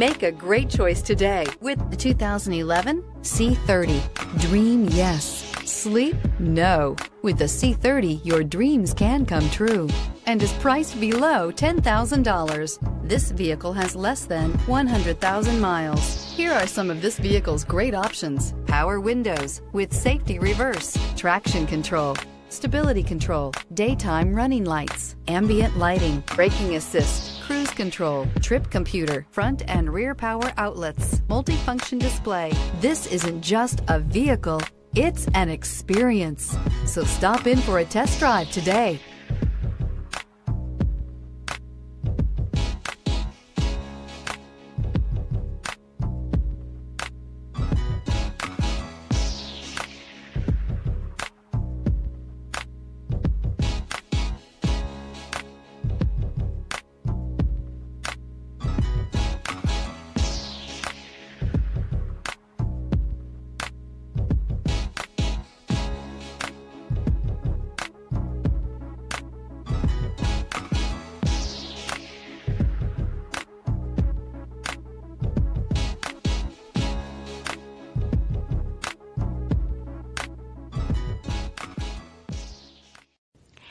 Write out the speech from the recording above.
Make a great choice today with the 2011 C30. Dream yes. Sleep? No. With the C30, your dreams can come true and is priced below $10,000. This vehicle has less than 100,000 miles. Here are some of this vehicle's great options. Power windows with safety reverse, traction control, stability control, daytime running lights, ambient lighting, braking assist, control, trip computer, front and rear power outlets, multifunction display. This isn't just a vehicle, it's an experience. So stop in for a test drive today.